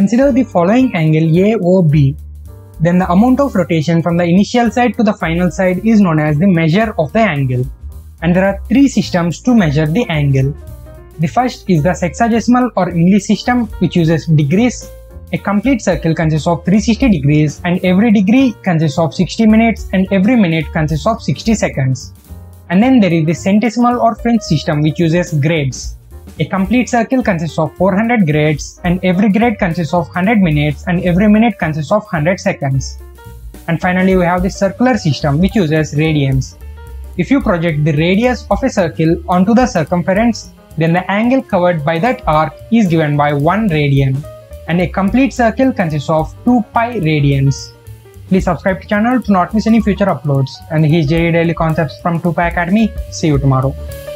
Consider the following angle AOB. Then the amount of rotation from the initial side to the final side is known as the measure of the angle. And there are three systems to measure the angle. The first is the sexagesimal or English system which uses degrees. A complete circle consists of 360 degrees and every degree consists of 60 minutes and every minute consists of 60 seconds. And then there is the centesimal or French system which uses grades. A complete circle consists of 400 grades and every grade consists of 100 minutes and every minute consists of 100 seconds. And finally we have the circular system which uses radians. If you project the radius of a circle onto the circumference, then the angle covered by that arc is given by 1 radian. And a complete circle consists of 2 pi radians. Please subscribe to channel to not miss any future uploads. And here's JEE Daily Concepts from 2Pi Academy. See you tomorrow.